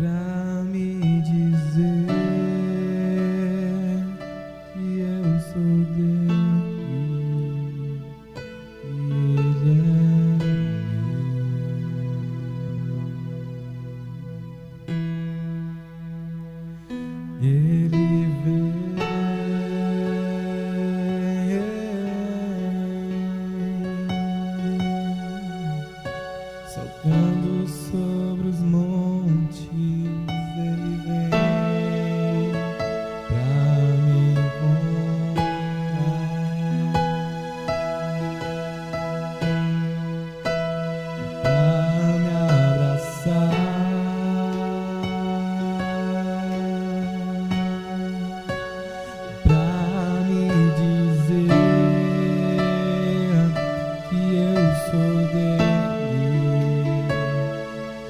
pra me dizer que eu sou dele e ele. É ele vem é. saltando sobre os montes.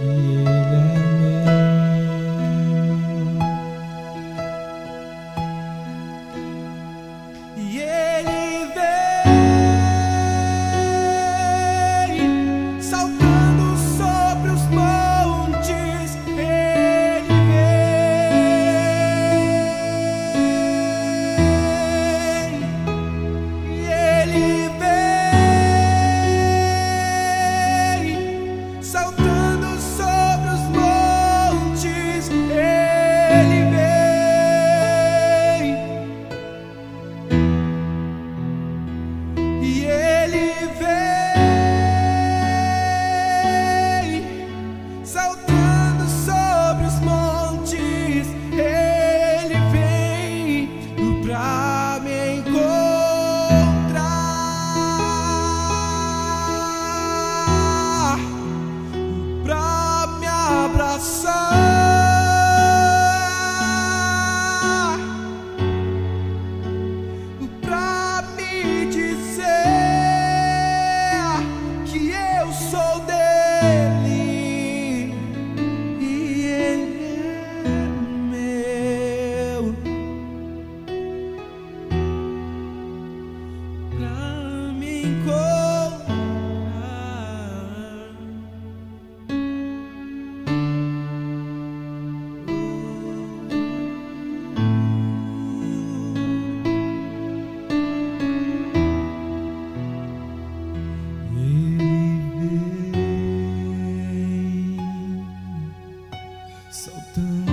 Yeah. Saltando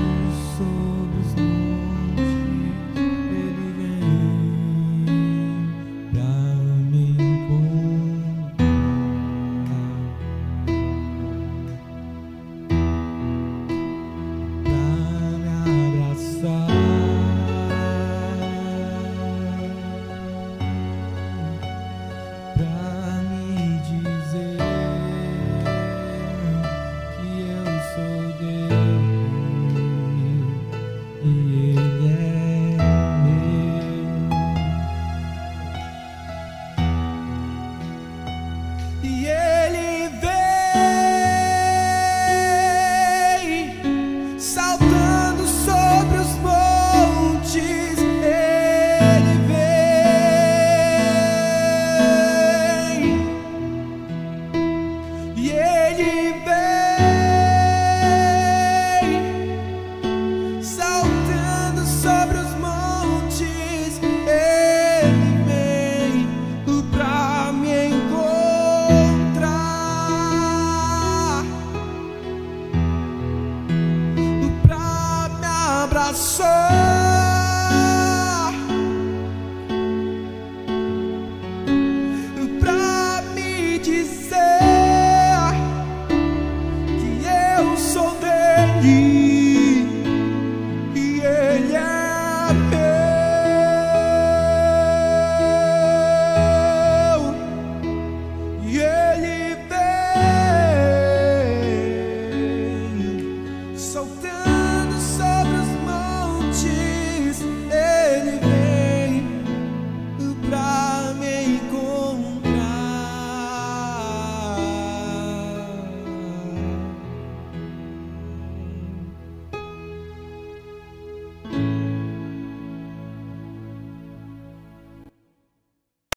passou.